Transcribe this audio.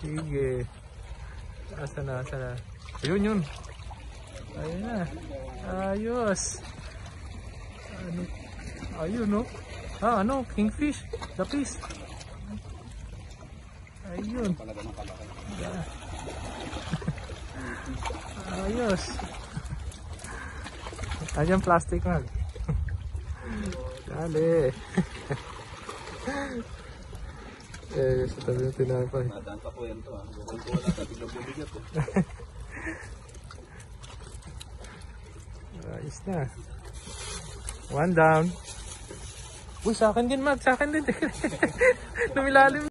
Sige. Asa na, asa na. Ayun yun. Ayun na. Ayos. Ano? Ayun no. Ah, ano? Kingfish. Lapis. Ayun. Ayos. Ayan plastic mag. Dali. eh, sa tabi ng tinapay. Nadaan pa po yan to. ah. Bukod ko wala sa biglang bumigat eh. Ayos na. One down. Uy, sa akin din, Mag. Sa akin din. Lumilalim.